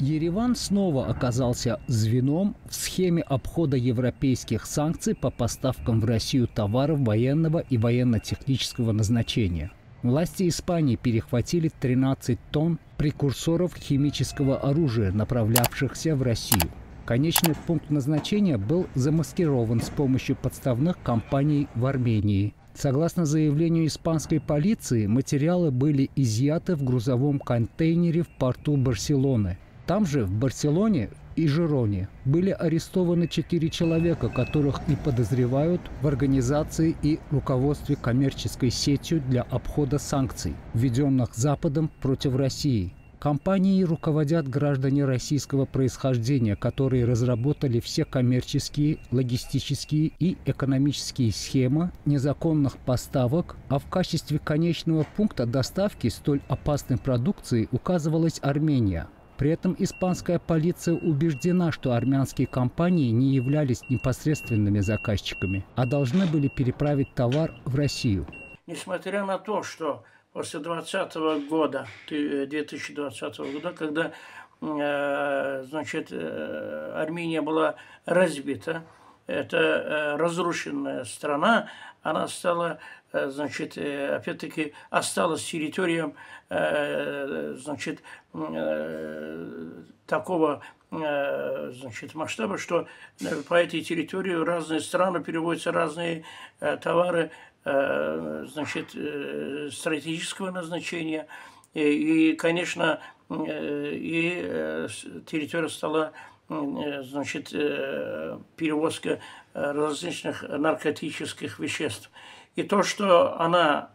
Ереван снова оказался звеном в схеме обхода европейских санкций по поставкам в Россию товаров военного и военно-технического назначения. Власти Испании перехватили 13 тонн прекурсоров химического оружия, направлявшихся в Россию. Конечный пункт назначения был замаскирован с помощью подставных компаний в Армении. Согласно заявлению испанской полиции, материалы были изъяты в грузовом контейнере в порту Барселоны – там же, в Барселоне и Жироне, были арестованы четыре человека, которых и подозревают в организации и руководстве коммерческой сетью для обхода санкций, введенных Западом против России. Компанией руководят граждане российского происхождения, которые разработали все коммерческие, логистические и экономические схемы незаконных поставок, а в качестве конечного пункта доставки столь опасной продукции указывалась Армения – при этом испанская полиция убеждена, что армянские компании не являлись непосредственными заказчиками, а должны были переправить товар в Россию. Несмотря на то, что после 2020 года, 2020 года, когда э, значит, э, Армения была разбита, это э, разрушенная страна, она стала Э, значит, э, опять-таки осталась территорией, э, значит, такого значит, масштаба, что по этой территории разные страны переводятся разные товары значит, стратегического назначения. И, конечно, и территория стала значит, перевозка различных наркотических веществ. И то, что она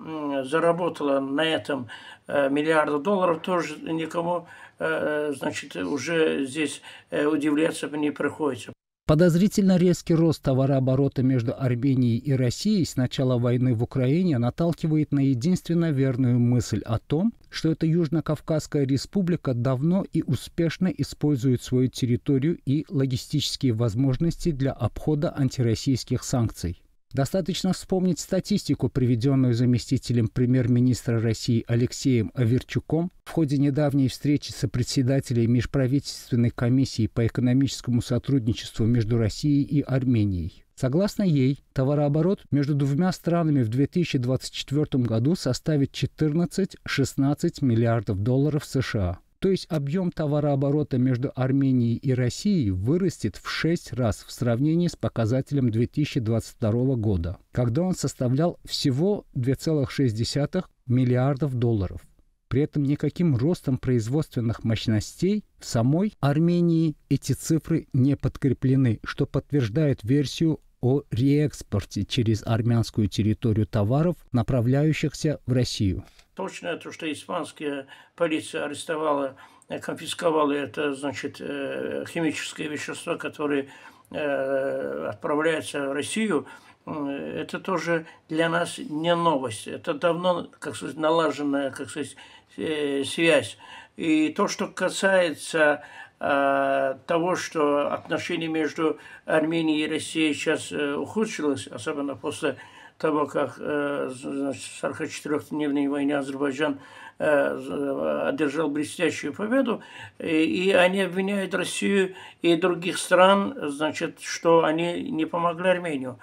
заработала на этом э, миллиарды долларов, тоже никому, э, значит, уже здесь э, удивляться не приходится. Подозрительно резкий рост товарооборота между Арменией и Россией с начала войны в Украине наталкивает на единственно верную мысль о том, что эта Южно-Кавказская республика давно и успешно использует свою территорию и логистические возможности для обхода антироссийских санкций. Достаточно вспомнить статистику, приведенную заместителем премьер-министра России Алексеем Аверчуком в ходе недавней встречи с председателей Межправительственной комиссии по экономическому сотрудничеству между Россией и Арменией. Согласно ей, товарооборот между двумя странами в 2024 году составит 14-16 миллиардов долларов США. То есть объем товарооборота между Арменией и Россией вырастет в 6 раз в сравнении с показателем 2022 года, когда он составлял всего 2,6 миллиардов долларов. При этом никаким ростом производственных мощностей в самой Армении эти цифры не подкреплены, что подтверждает версию о реэкспорте через армянскую территорию товаров, направляющихся в Россию. Точно то, что испанская полиция арестовала, э, конфисковала это, значит, э, химическое вещество, которое э, отправляется в Россию, это тоже для нас не новость. Это давно, как сказать, налаженная, как сказать, связь. И то, что касается того, что отношения между Арменией и Россией сейчас ухудшилось, особенно после того, как э, в 44-дневной войне Азербайджан э, одержал блестящую победу, и они обвиняют Россию и других стран, значит, что они не помогли Армению.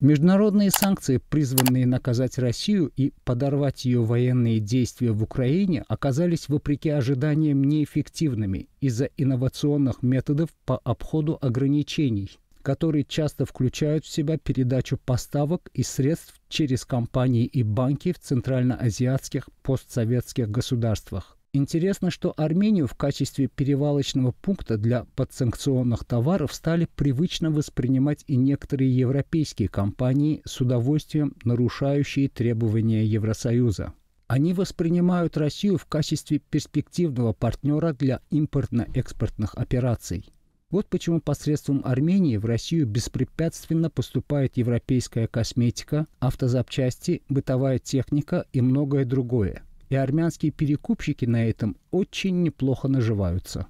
Международные санкции, призванные наказать Россию и подорвать ее военные действия в Украине, оказались вопреки ожиданиям неэффективными из-за инновационных методов по обходу ограничений, которые часто включают в себя передачу поставок и средств через компании и банки в центральноазиатских постсоветских государствах. Интересно, что Армению в качестве перевалочного пункта для подсанкционных товаров стали привычно воспринимать и некоторые европейские компании с удовольствием нарушающие требования Евросоюза. Они воспринимают Россию в качестве перспективного партнера для импортно-экспортных операций – вот почему посредством Армении в Россию беспрепятственно поступает европейская косметика, автозапчасти, бытовая техника и многое другое. И армянские перекупщики на этом очень неплохо наживаются.